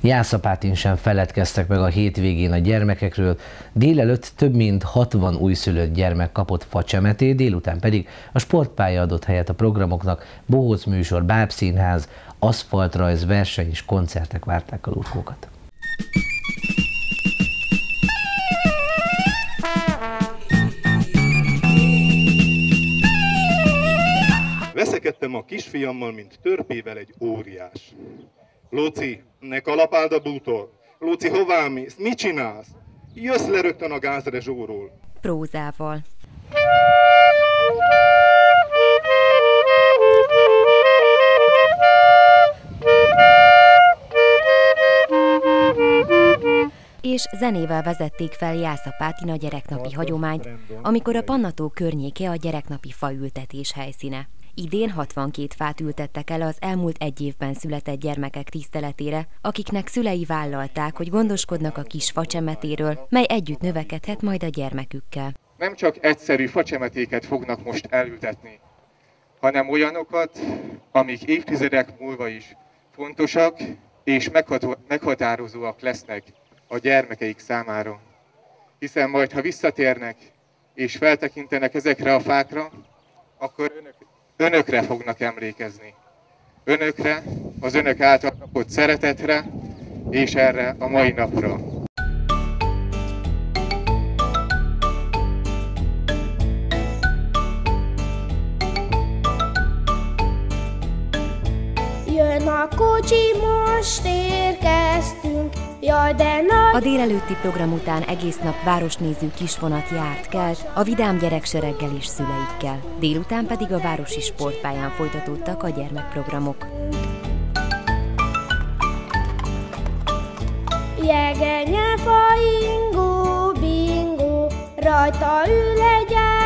Jászapátin sem feledkeztek meg a hétvégén a gyermekekről, délelőtt több mint 60 újszülött gyermek kapott facsemetét, délután pedig a sportpálya adott helyet a programoknak, bohóc műsor, bábszínház, aszfaltrajz, verseny és koncertek várták a lurkókat. Veszekedtem a kisfiammal, mint törpével egy óriás. Lóci, ne kalapáld a bútor. Lóci, hová mész? Mit csinálsz? Jössz le rögtön a gázrezsóról. Prózával. És zenével vezették fel Jászapátin a gyereknapi hagyományt, amikor a Pannató környéke a gyereknapi faültetés helyszíne. Idén 62 fát ültettek el az elmúlt egy évben született gyermekek tiszteletére, akiknek szülei vállalták, hogy gondoskodnak a kis facsemetéről, mely együtt növekedhet majd a gyermekükkel. Nem csak egyszerű facsemetéket fognak most elültetni, hanem olyanokat, amik évtizedek múlva is fontosak és meghatározóak lesznek a gyermekeik számára. Hiszen majd, ha visszatérnek és feltekintenek ezekre a fákra, akkor önök, önökre fognak emlékezni. Önökre, az önök által kapott szeretetre, és erre a mai napra. Jön a kocsi, most Jaj, de nagy... A délelőtti program után egész nap városnéző kisvonat járt kelt, a vidám gyereksereggel és szüleikkel. Délután pedig a városi sportpályán folytatódtak a gyermekprogramok. Jegenye ingó, bingó, rajta ül egy ázott